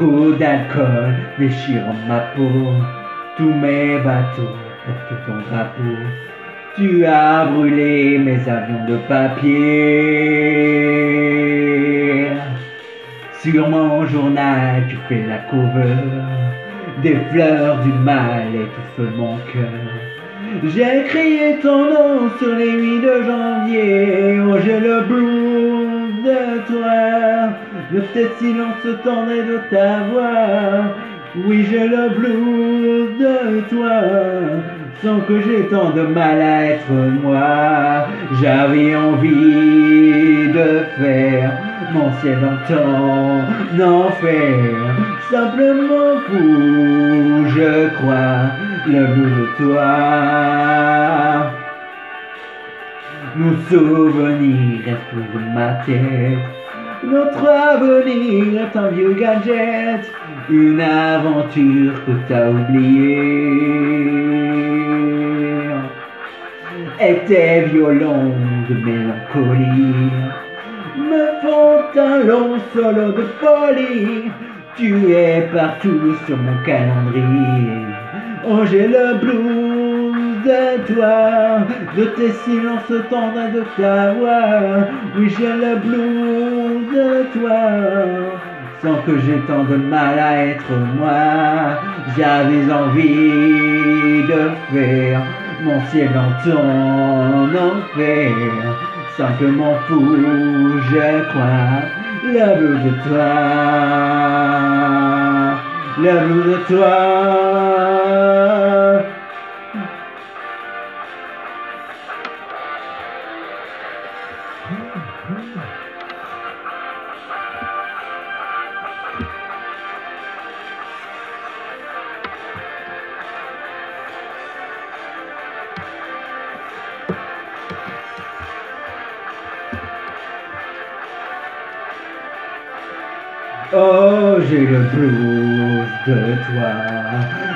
goût d'alcool déchire ma peau. Tous mes bateaux portent ton drapeau. Tu as brûlé mes avions de papier. Sur mon journal, tu fais la cover. Des fleurs du mal étouffent mon cœur. J'ai crié ton nom sur les nuits de janvier. Oh, j'ai le blues de tes silences tendres et de ta voix. Oui, j'ai le blues de toi, sans que j'ai tant de mal à être moi. J'avais envie de faire mon ciel en d'enfer, simplement pour, je crois, le bout de toi. Nos souvenirs restent de ma tête. Notre avenir est un vieux gadget, une aventure que t'as oubliée. Et tes violons de mélancolie me font un long solo de folie. Tu es partout sur mon calendrier. Oh, j'ai le de toi, de tes silences tendres de ta voix. Oui, j'ai le blues de toi, sans que j'ai tant de mal à être moi. J'avais envie de faire mon ciel en ton enfer. Simplement fou, je crois, le blues de toi, le blues de toi. Oh, j'ai le blues de toi,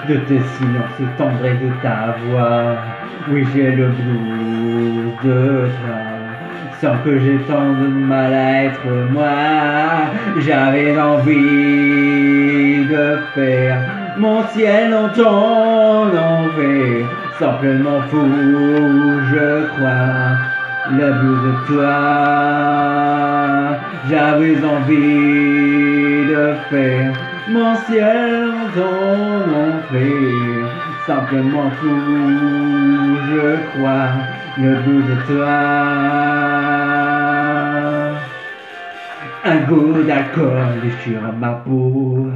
de tes silences tendres et de ta voix. Oui, j'ai le blues de toi, sans que j'ai tant de mal à être moi. J'avais envie de faire mon ciel en ton enfer, simplement fou, je crois, le blues de toi. J'avais envie de faire mon ciel en ton enfer, simplement fou, je crois, le goût de toi. Un goût d'alcool déchire ma peau,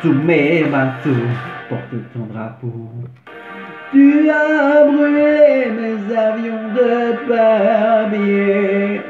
tous mes bateaux portent ton drapeau. Tu as brûlé mes avions de papier.